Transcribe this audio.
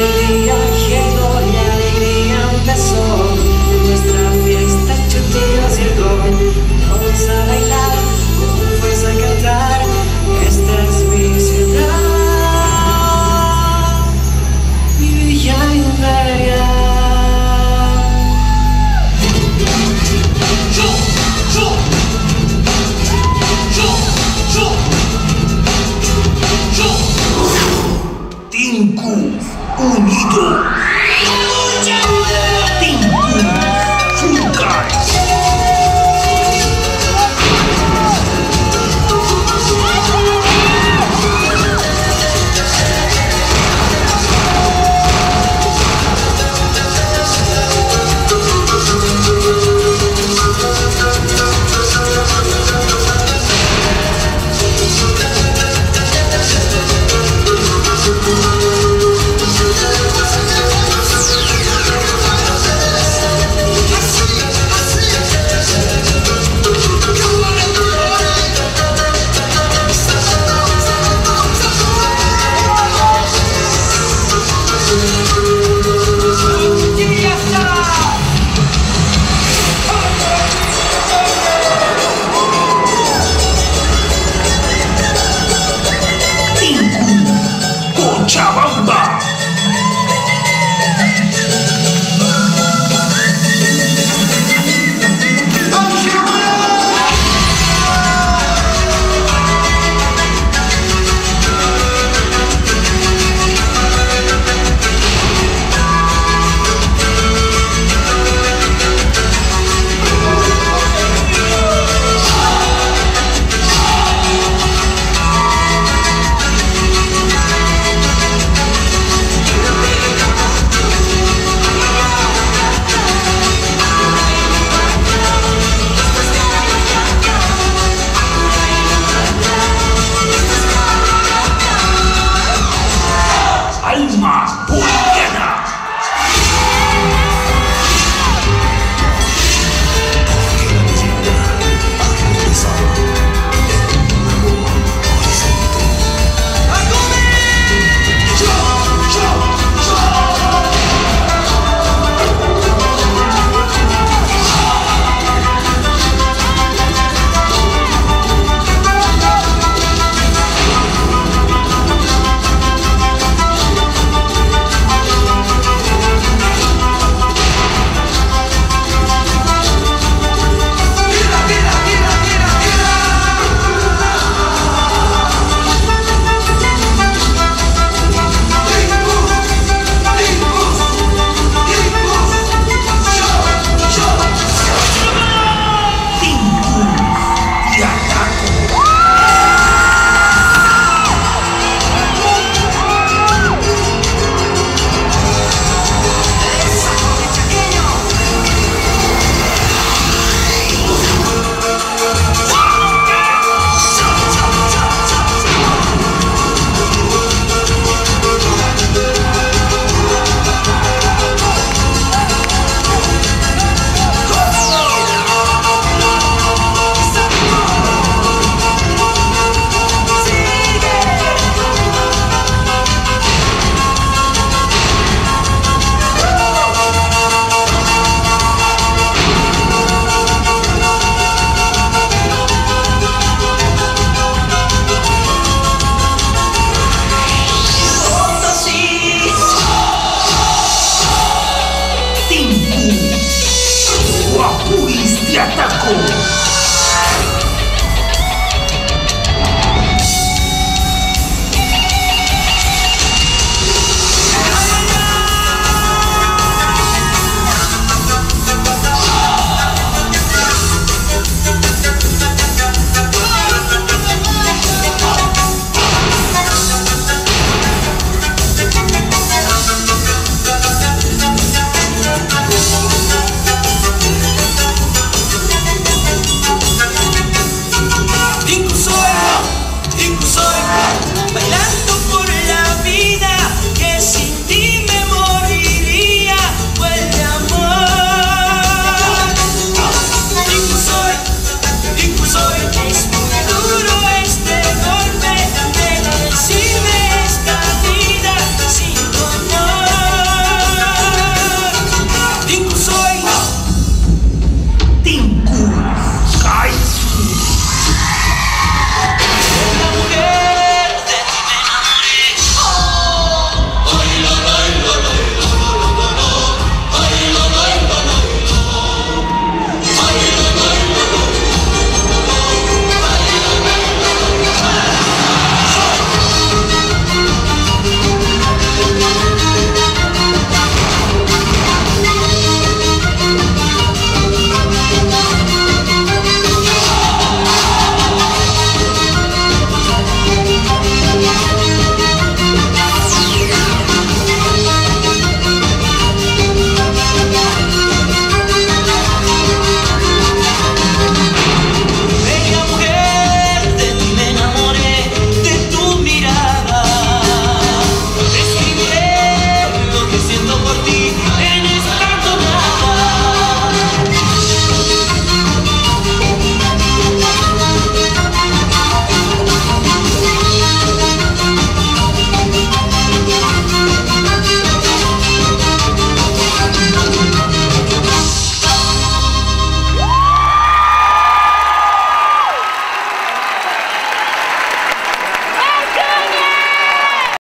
El alegría llegó, la alegría empezó. en Nuestra fiesta chutiva llegó. Vamos a bailar, vamos a cantar. Esta es mi ciudad, mi villa imperial. Tinku. ウニド ataco!